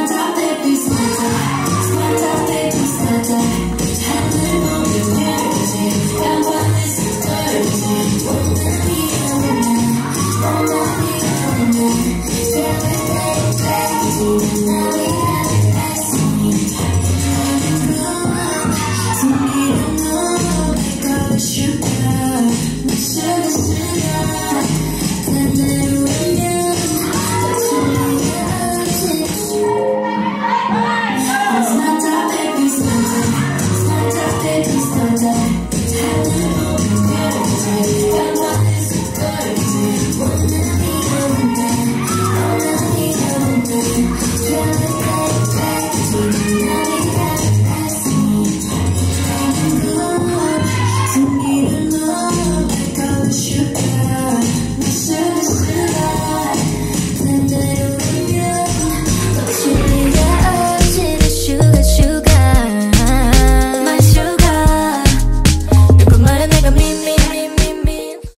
on top